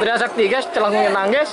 Satria Sakti guys, celang nangis?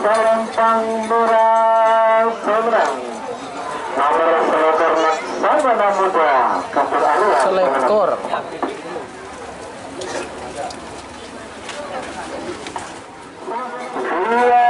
calon Pandora Seberang nomor selektor Laksana Muda. Kapur Alua selektor. Dua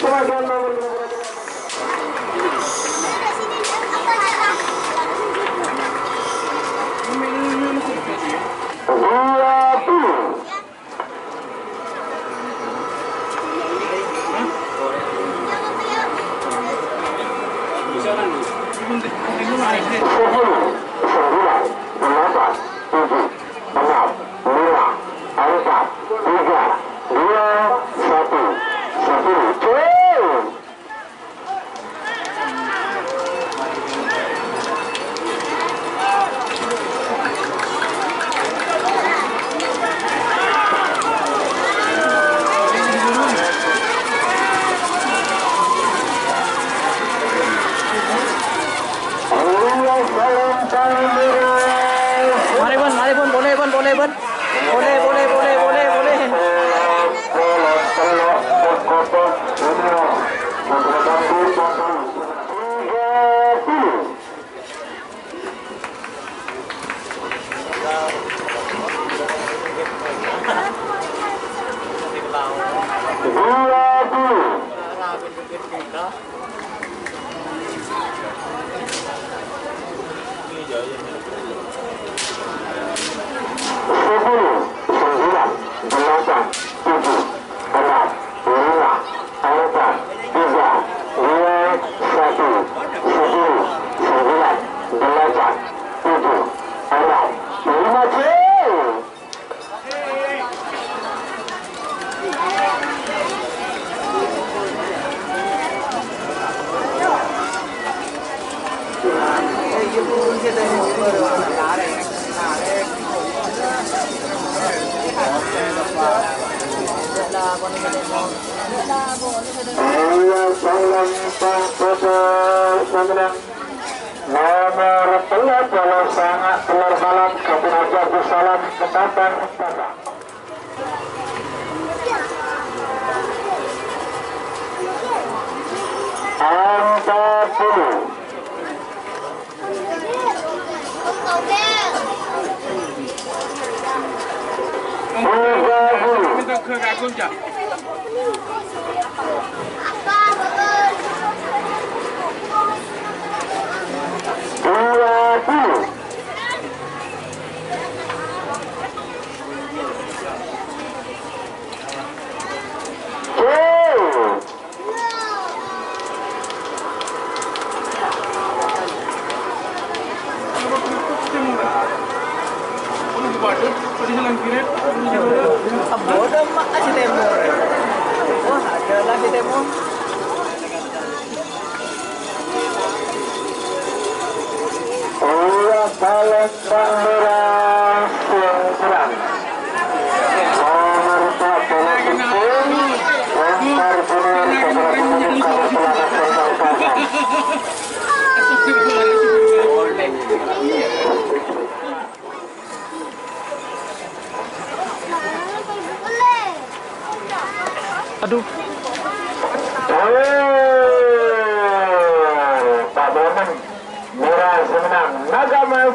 Sebagian nomor 我们等他来工作。nasi tempo. Wah, ada nasi tempo. Dua balon merah.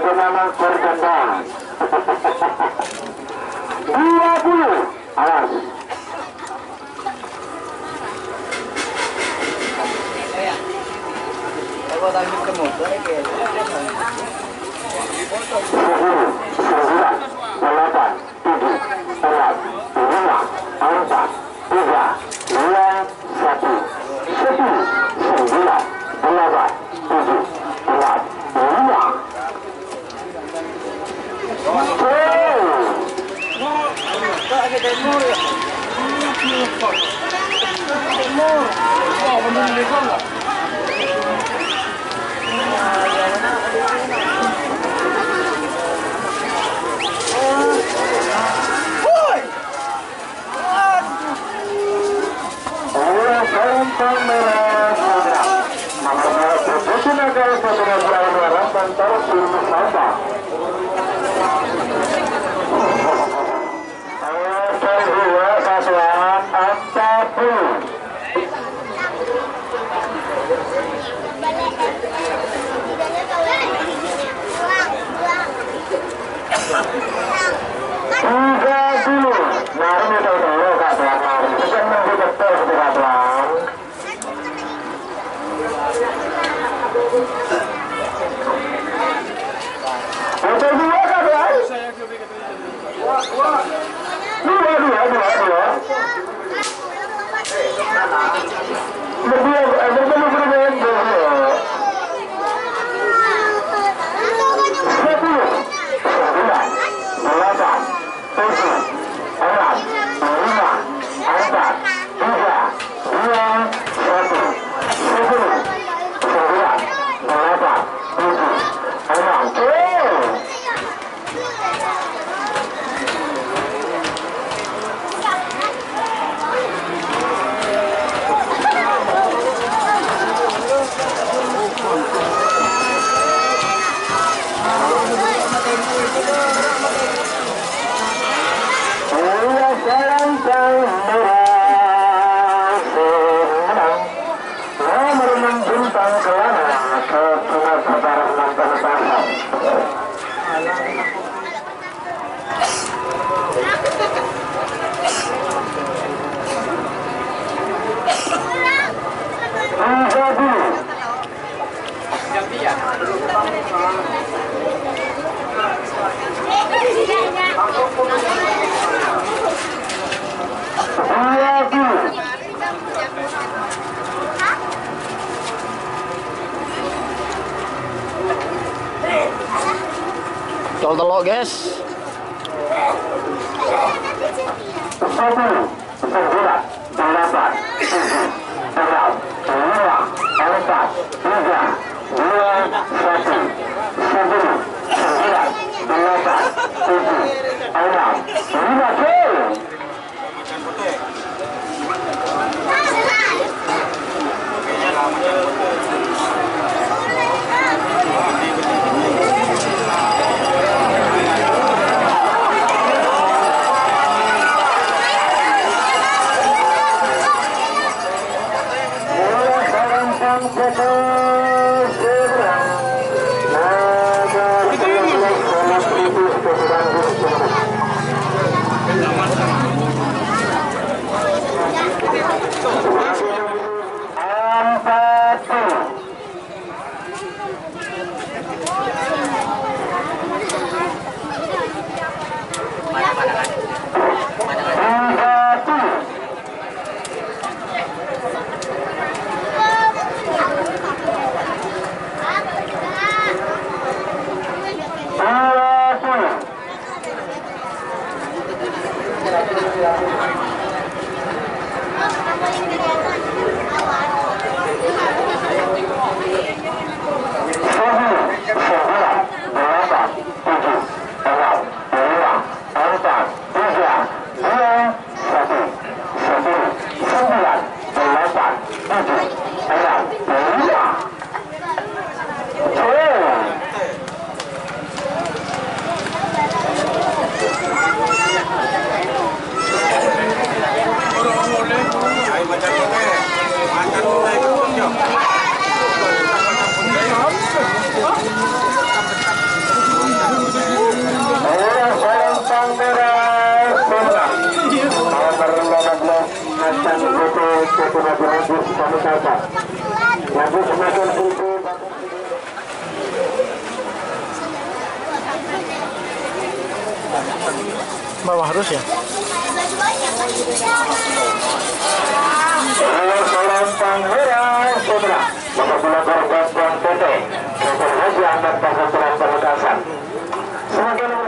kebenaran korganda 20 awas sepuluh sembilan delapan tujuh empat, lima empat tiga 我们没看过。Dua, dua, dua, dua. Lebih Guess. Gracias.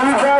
He's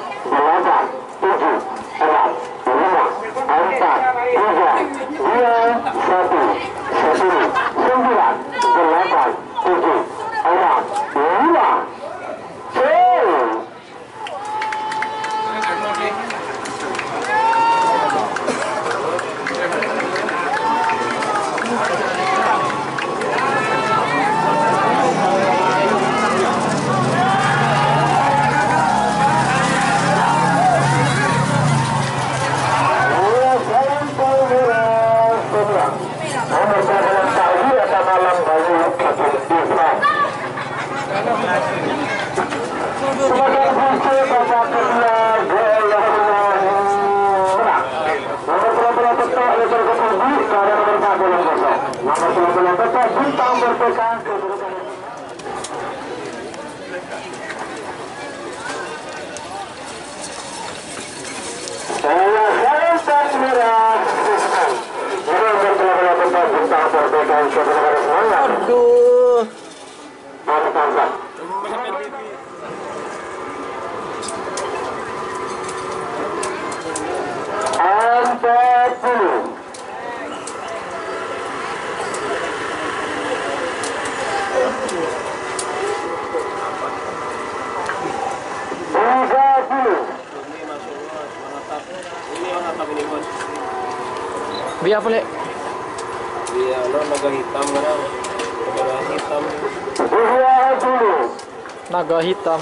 empat tiga dua satu sepuluh sembilan delapan tujuh enam dua आगाही तम